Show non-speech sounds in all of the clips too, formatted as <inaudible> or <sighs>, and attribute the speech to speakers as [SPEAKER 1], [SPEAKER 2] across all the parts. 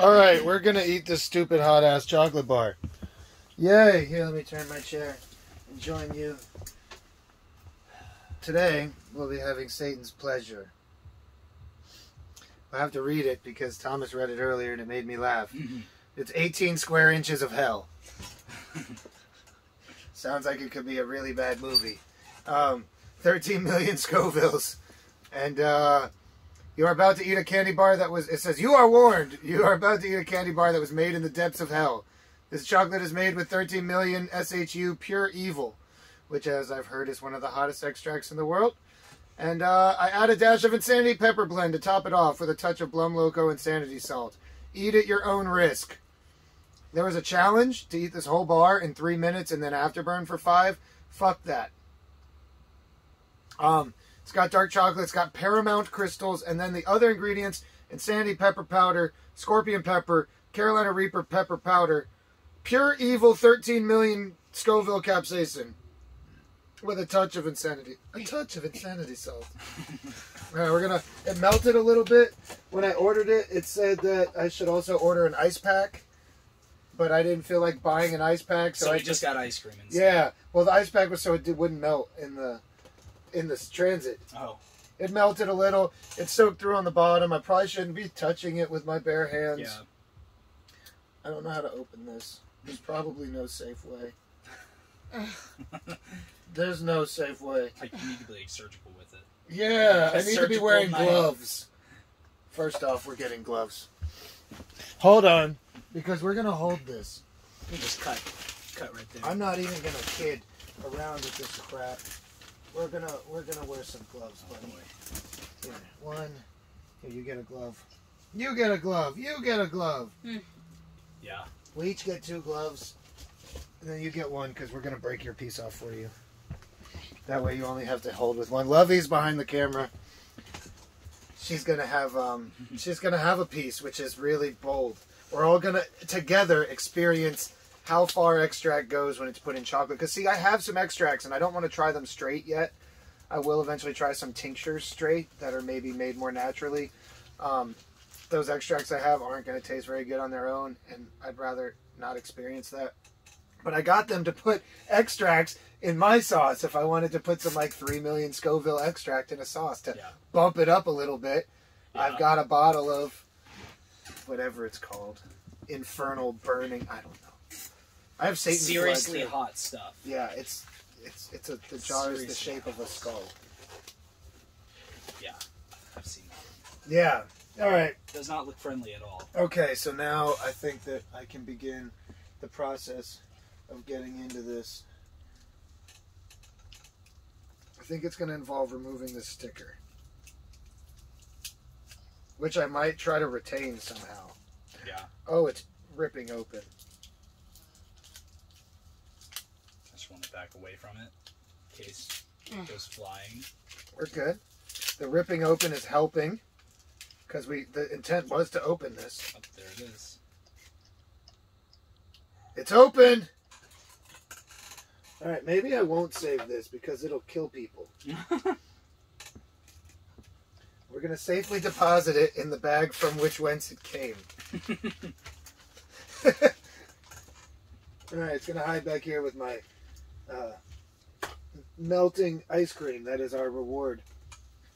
[SPEAKER 1] All right, we're gonna eat this stupid hot ass chocolate bar. Yay! Here, let me turn my chair and join you. Today we'll be having Satan's pleasure. I have to read it because Thomas read it earlier and it made me laugh. <laughs> It's 18 square inches of hell. <laughs> Sounds like it could be a really bad movie. Um, 13 million Scovilles. And uh, you are about to eat a candy bar that was, it says, You are warned. You are about to eat a candy bar that was made in the depths of hell. This chocolate is made with 13 million SHU pure evil, which, as I've heard, is one of the hottest extracts in the world. And uh, I add a dash of Insanity Pepper Blend to top it off with a touch of Blum Loco Insanity Salt. Eat at your own risk. There was a challenge to eat this whole bar in three minutes and then afterburn for five. Fuck that. Um, it's got dark chocolate, it's got paramount crystals, and then the other ingredients: insanity pepper powder, scorpion pepper, Carolina Reaper pepper powder, pure evil 13 million Scoville capsaicin, with a touch of insanity, a touch of insanity salt. <laughs> All right, we're gonna. It melted a little bit when I ordered it. It said that I should also order an ice pack, but I didn't feel like buying an ice pack, so,
[SPEAKER 2] So
[SPEAKER 1] I
[SPEAKER 2] you just got ice cream instead.
[SPEAKER 1] yeah. Well, the ice pack was so it did, wouldn't melt in the in this transit.
[SPEAKER 2] Oh.
[SPEAKER 1] It melted a little. It soaked through on the bottom. I probably shouldn't be touching it with my bare hands.
[SPEAKER 2] Yeah.
[SPEAKER 1] I don't know how to open this. There's probably no safe way. <laughs> There's no safe way.
[SPEAKER 2] Like you need to be like surgical with it.
[SPEAKER 1] Yeah, I need to be wearing
[SPEAKER 2] knife.
[SPEAKER 1] gloves. First off, we're getting gloves. Hold on, because we're gonna hold this.
[SPEAKER 2] You just cut, cut right there.
[SPEAKER 1] I'm not even gonna kid around with this crap. We're gonna we're gonna wear some gloves, buddy. Here, one. Here, you get a glove. You get a glove. You get a glove.
[SPEAKER 2] Yeah.
[SPEAKER 1] We each get two gloves, and then you get one because we're gonna break your piece off for you. That way, you only have to hold with one. Lovey's behind the camera. She's gonna have um, she's gonna have a piece which is really bold. We're all gonna together experience how far extract goes when it's put in chocolate. Because see, I have some extracts and I don't want to try them straight yet. I will eventually try some tinctures straight that are maybe made more naturally. Um, those extracts I have aren't going to taste very good on their own, and I'd rather not experience that. But I got them to put extracts in my sauce if I wanted to put some like 3 million Scoville extract in a sauce to
[SPEAKER 2] Yeah.
[SPEAKER 1] bump it up a little bit. I've got a bottle of whatever it's called. Infernal burning. I don't know. I have Satan's
[SPEAKER 2] Seriously
[SPEAKER 1] too.
[SPEAKER 2] hot stuff.
[SPEAKER 1] Yeah, it's it's it's a the jar is the
[SPEAKER 2] Seriously
[SPEAKER 1] shape of a skull.
[SPEAKER 2] Yeah. I've seen that.
[SPEAKER 1] Yeah. All right.
[SPEAKER 2] Does not look friendly at all.
[SPEAKER 1] Okay, so now I think that I can begin the process of getting into this. I think it's going to involve removing the sticker, which I might try to retain somehow.
[SPEAKER 2] Yeah.
[SPEAKER 1] Oh, it's ripping open.
[SPEAKER 2] I just want to back away from it in case mm. it goes flying.
[SPEAKER 1] We're good. The ripping open is helping because we the intent was to open this.
[SPEAKER 2] Oh, there it is.
[SPEAKER 1] It's open. All right, maybe I won't save this because it'll kill people. <laughs> We're gonna safely deposit it in the bag from which whence it came. <laughs> <laughs> All right, it's gonna hide back here with my uh, melting ice cream. That is our reward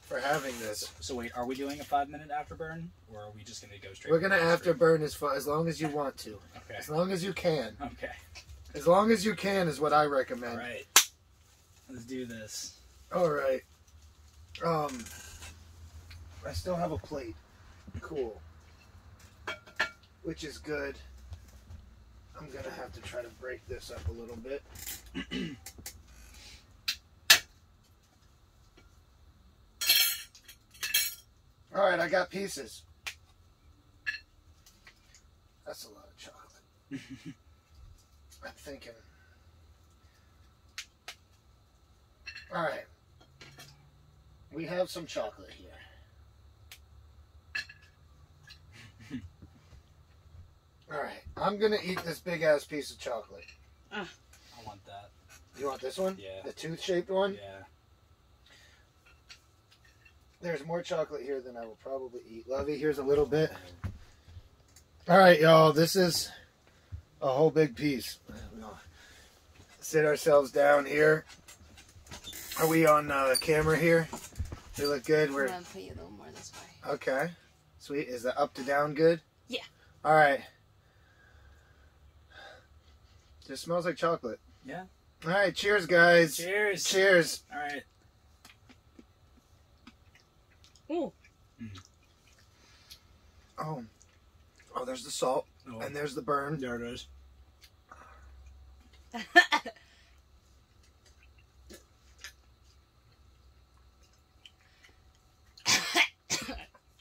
[SPEAKER 1] for having this.
[SPEAKER 2] So wait, are we doing a five minute afterburn, or are we just gonna go straight?
[SPEAKER 1] We're gonna
[SPEAKER 2] the ice cream?
[SPEAKER 1] afterburn as far as long as you want to,
[SPEAKER 2] Okay.
[SPEAKER 1] as long as you can,
[SPEAKER 2] Okay.
[SPEAKER 1] as long as you can is what I recommend.
[SPEAKER 2] right. Let's do this.
[SPEAKER 1] All right. Um, I still have a plate. Cool. Which is good. I'm gonna have to try to break this up a little bit. <clears throat> All right, I got pieces. That's a lot of chocolate. <laughs> I'm thinking. All right. We have some chocolate here. All right. I'm going to eat this big ass piece of chocolate.
[SPEAKER 2] I want that.
[SPEAKER 1] You want this one?
[SPEAKER 2] Yeah.
[SPEAKER 1] The tooth shaped one?
[SPEAKER 2] Yeah.
[SPEAKER 1] There's more chocolate here than I will probably eat. Lovey, here's a little bit. All right, y'all. This is a whole big piece. We'll sit ourselves down here. Are we on uh, camera here? We look good.
[SPEAKER 3] I'm
[SPEAKER 1] We're
[SPEAKER 3] gonna put you a little more this way.
[SPEAKER 1] okay. Sweet. Is the up to down good?
[SPEAKER 3] Yeah.
[SPEAKER 1] All right. Just smells like chocolate.
[SPEAKER 2] Yeah.
[SPEAKER 1] All right. Cheers, guys.
[SPEAKER 2] Cheers.
[SPEAKER 1] Cheers.
[SPEAKER 2] All right.
[SPEAKER 3] Ooh.
[SPEAKER 1] Oh. Oh, there's the salt
[SPEAKER 2] Oh,
[SPEAKER 1] and there's the burn.
[SPEAKER 2] there it is. <coughs>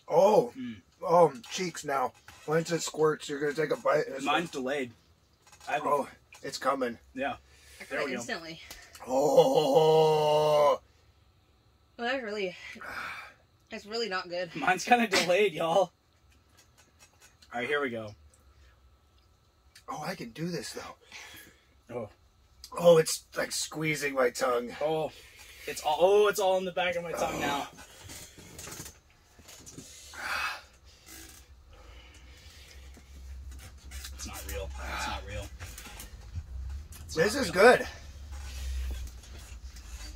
[SPEAKER 1] Oh.
[SPEAKER 2] Mm.
[SPEAKER 1] Oh, cheeks now. Once it squirts, you're gonna take a bite. and it's-
[SPEAKER 2] Mine's delayed. I haven't-
[SPEAKER 1] Oh, it's coming.
[SPEAKER 2] yeah.
[SPEAKER 3] I
[SPEAKER 2] There we
[SPEAKER 3] it
[SPEAKER 2] go.
[SPEAKER 3] instantly.
[SPEAKER 1] Oh.
[SPEAKER 3] Well, that's really. That's really not good. <laughs>
[SPEAKER 2] Mine's kind of delayed, y'all. All right, here we go.
[SPEAKER 1] Oh, I can do this though.
[SPEAKER 2] Oh.
[SPEAKER 1] Oh, it's like squeezing my tongue.
[SPEAKER 2] Oh, it's all. Oh, it's all in the back of my tongue now. It's not real. It's not real. It's
[SPEAKER 1] This is good.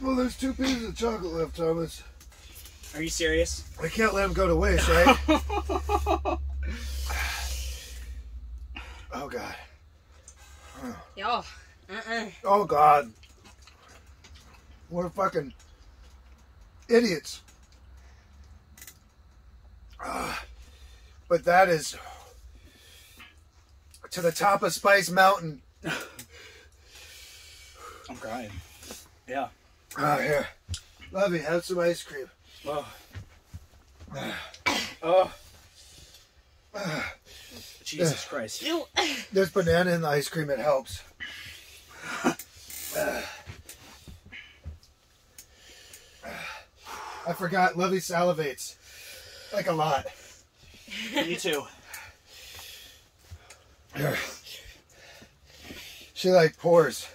[SPEAKER 1] Well, there's two pieces of chocolate left, Thomas.
[SPEAKER 2] Are you serious?
[SPEAKER 1] I can't let them go to waste, eh? <laughs> oh God.
[SPEAKER 3] Y'all. Uh-uh.
[SPEAKER 1] Oh God. We're fucking idiots. Ah, but that is to the top of Spice Mountain. <laughs>
[SPEAKER 2] I'm crying. Yeah.
[SPEAKER 1] Ah, here. Love you. Have some ice cream.
[SPEAKER 2] Oh. Oh.
[SPEAKER 1] Ah,
[SPEAKER 2] Jesus Christ.
[SPEAKER 3] Ew. <laughs>
[SPEAKER 1] There's banana in the ice cream. It helps. I forgot. Lovey salivates like a lot.
[SPEAKER 2] Me too.
[SPEAKER 1] Here. She like pours.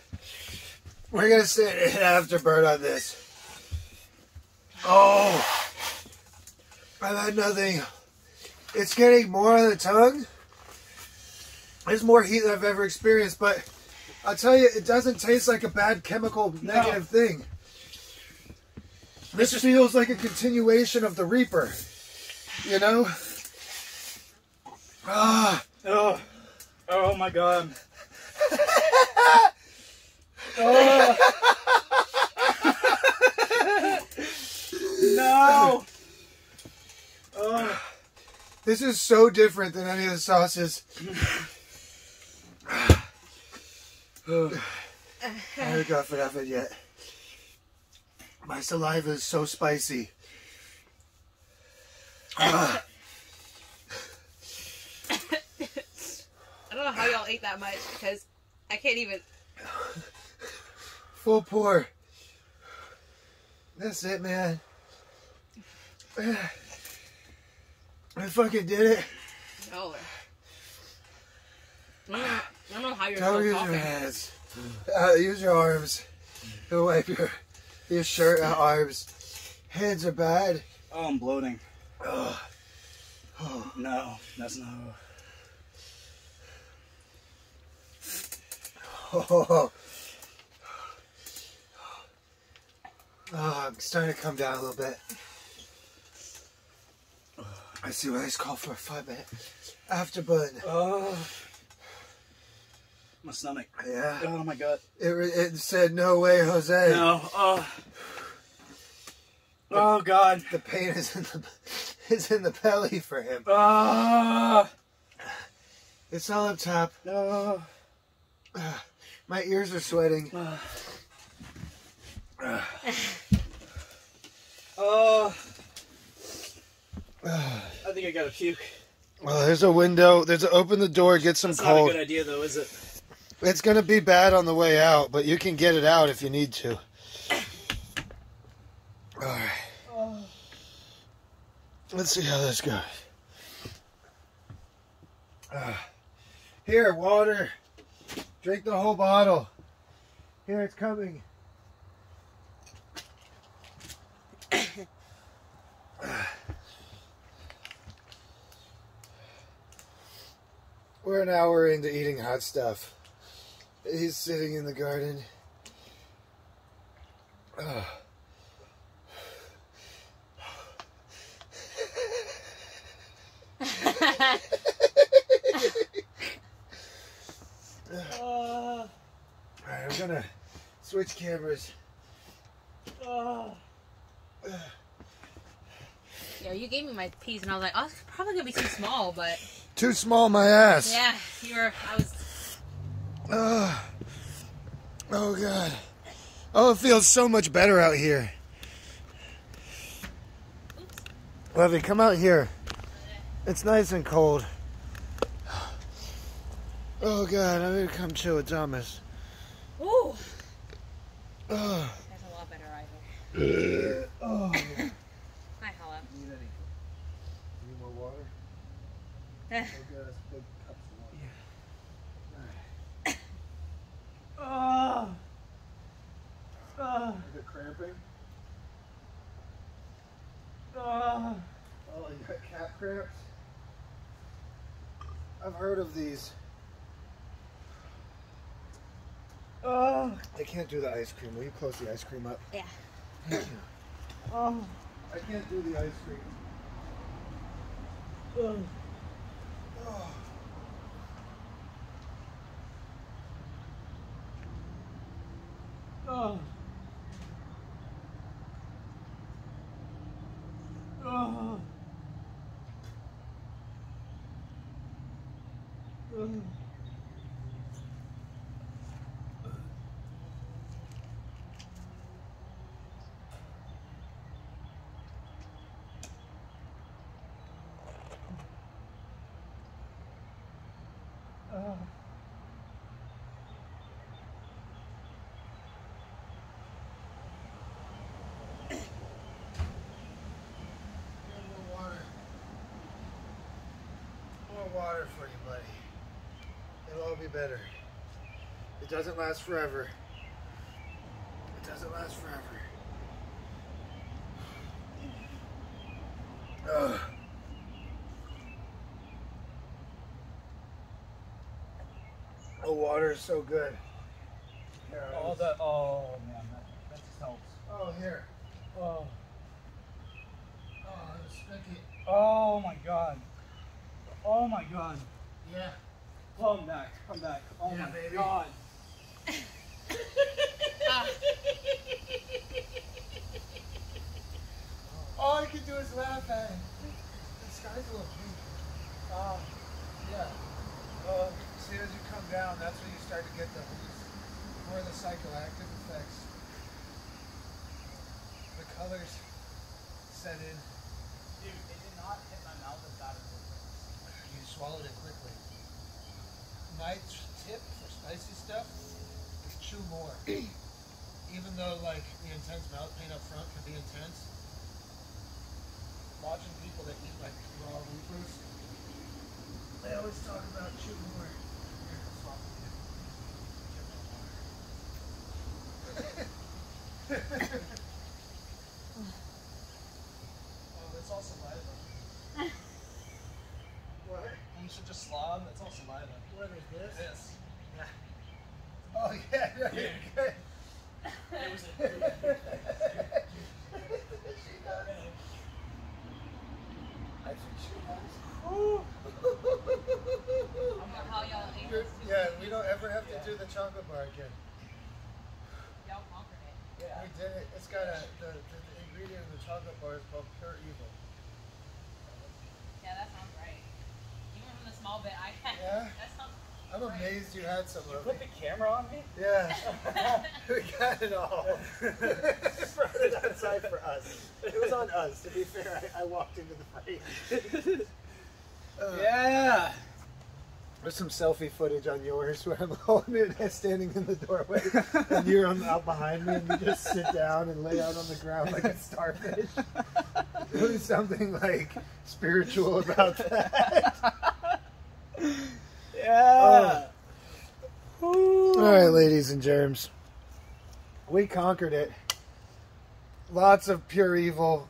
[SPEAKER 1] We're gonna sit in afterburn on this. Oh, I've had nothing. It's getting more on the tongue. There's more heat than I've ever experienced, but I'll tell you, it doesn't taste like a bad chemical negative thing. This feels like a continuation of the Reaper. You know? Ah.
[SPEAKER 2] Oh. Oh my god. Oh. <laughs> no. Oh. <sighs>
[SPEAKER 1] This is so different than any of the sauces. <sighs> I haven't got enough of it yet. My saliva is so spicy. <sighs>
[SPEAKER 3] I don't know how y'all ate that much because I can't even.
[SPEAKER 1] Full pour. That's it, man. <sighs> I fucking did it.
[SPEAKER 3] No. I don't know, I don't know how you're
[SPEAKER 1] Don't
[SPEAKER 3] still
[SPEAKER 1] use your hands. Uh, use your arms. To wipe your your shirt uh, arms. Hands are bad.
[SPEAKER 2] Oh, I'm bloating.
[SPEAKER 1] Ugh. Oh. <sighs>
[SPEAKER 2] No, that's not. <sighs>
[SPEAKER 1] Oh. Oh, I'm starting to come down a little bit. I see why it's called for a five minute afterburn.
[SPEAKER 2] Oh. My stomach.
[SPEAKER 1] Yeah.
[SPEAKER 2] Oh my god.
[SPEAKER 1] It, it said, no way, Jose.
[SPEAKER 2] No. Oh. Oh god.
[SPEAKER 1] The pain is in the, <laughs> is in the belly for him.
[SPEAKER 2] Ah.
[SPEAKER 1] It's all up top.
[SPEAKER 2] No.
[SPEAKER 1] My ears are sweating.
[SPEAKER 2] Oh. <sighs> I think I got a puke.
[SPEAKER 1] Well, there's a window. There's a open the door, get some
[SPEAKER 2] That's not a good idea, though, is it?
[SPEAKER 1] It's gonna be bad on the way out, but you can get it out if you need to. Alright. Let's see how this goes. Uh, here, water. Drink the whole bottle. Here, it's coming. We're an hour into eating hot stuff. He's sitting in the garden. Ugh. Alright, I'm gonna switch cameras.
[SPEAKER 3] Yeah, you gave me my piece, and I was like, oh, it's probably gonna be too small, but
[SPEAKER 1] Too small, my ass.
[SPEAKER 3] yeah, you were. I was.
[SPEAKER 1] Ugh. oh god. Oh, it feels so much better out here.
[SPEAKER 3] Oops.
[SPEAKER 1] Levy, come out here. It's nice and cold. Oh god, I'm gonna come chill with Thomas.
[SPEAKER 3] Ooh,
[SPEAKER 1] Ugh.
[SPEAKER 3] that's a lot better right here.
[SPEAKER 1] oh.
[SPEAKER 3] Hi, Hala.
[SPEAKER 1] Need any? Need more water?
[SPEAKER 3] Eh.
[SPEAKER 1] Get big cups.
[SPEAKER 2] Oh. <coughs> Oh.
[SPEAKER 1] Is it cramping?
[SPEAKER 2] Oh.
[SPEAKER 1] Oh, you got cat cramps? I've heard of these.
[SPEAKER 2] Oh.
[SPEAKER 1] I can't do the ice cream. Will you close the ice cream up?
[SPEAKER 3] Yeah.
[SPEAKER 2] Oh.
[SPEAKER 1] I can't do the ice cream.
[SPEAKER 2] Oh.
[SPEAKER 1] Oh.
[SPEAKER 2] Oh. Oh. Oh.
[SPEAKER 1] More water. More water for you, buddy. It'll all be better. It doesn't last forever. It doesn't last forever. <sighs> Ugh. Oh, water is so good. Here,
[SPEAKER 2] All
[SPEAKER 1] was-
[SPEAKER 2] the oh man, that, that just helps.
[SPEAKER 1] Oh, here.
[SPEAKER 2] Oh.
[SPEAKER 1] Oh, sticky.
[SPEAKER 2] Oh my god. Oh my god.
[SPEAKER 1] Yeah.
[SPEAKER 2] Come back. Come back. Oh
[SPEAKER 1] Yeah,
[SPEAKER 2] my
[SPEAKER 1] baby.
[SPEAKER 2] god.
[SPEAKER 3] Ah,
[SPEAKER 1] All I can do is laugh at it. The sky's a little pink. Uh, yeah. Uh, see, as you come down, that's when you start to get the more of the psychoactive effects. The colors set in.
[SPEAKER 2] Dude, it did not hit my mouth as bad as it
[SPEAKER 1] You swallowed it quickly. My t- tip for spicy stuff chew more. <clears throat> Even though like the intense mouth pain up front can be intense, watching people that eat like raw reapers, they always talk about chew more <laughs> <laughs> with you. Get more water. oh, that's all saliva. what?
[SPEAKER 2] You should just slob. It's all saliva.
[SPEAKER 1] What is this?
[SPEAKER 2] This.
[SPEAKER 1] Oh yeah, no, you're good.
[SPEAKER 2] It was
[SPEAKER 1] I think she was.
[SPEAKER 3] I wonder how y'all ate
[SPEAKER 1] You're-
[SPEAKER 3] this.
[SPEAKER 1] yeah, we don't ever have to do the chocolate bar again.
[SPEAKER 3] Y'all conquered it.
[SPEAKER 2] Yeah.
[SPEAKER 1] We did it. It's got a the, the, the ingredient in the chocolate bar is called pure evil.
[SPEAKER 3] Yeah, that sounds right. Even from the small bit I had.
[SPEAKER 1] Yeah? <laughs>
[SPEAKER 3] That sounds.
[SPEAKER 1] I'm amazed you had some of
[SPEAKER 2] Put
[SPEAKER 1] it.
[SPEAKER 2] the camera on me?
[SPEAKER 1] Yeah, <laughs> <laughs> we got it all.
[SPEAKER 4] Brought it outside for us. It was on us. To be fair, I, I walked into the fight.
[SPEAKER 1] Uh,
[SPEAKER 2] Yeah.
[SPEAKER 1] There's some selfie footage on yours <laughs> where I'm holding it <laughs> standing in the doorway and you're on, out behind me and you just sit down and lay out on the ground like a starfish. <laughs> There's something like spiritual about that.
[SPEAKER 2] Yeah.
[SPEAKER 1] All right, ladies and germs. We conquered it. Lots of pure evil.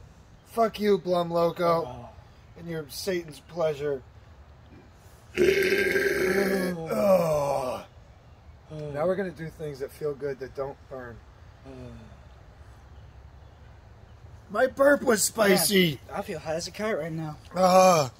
[SPEAKER 1] Fuck you, Blum Loco,
[SPEAKER 2] Oh.
[SPEAKER 1] and your Satan's pleasure. Now we're gonna do things that feel good that don't burn. My burp was spicy.
[SPEAKER 2] I feel high as a kite right now.
[SPEAKER 1] Ah.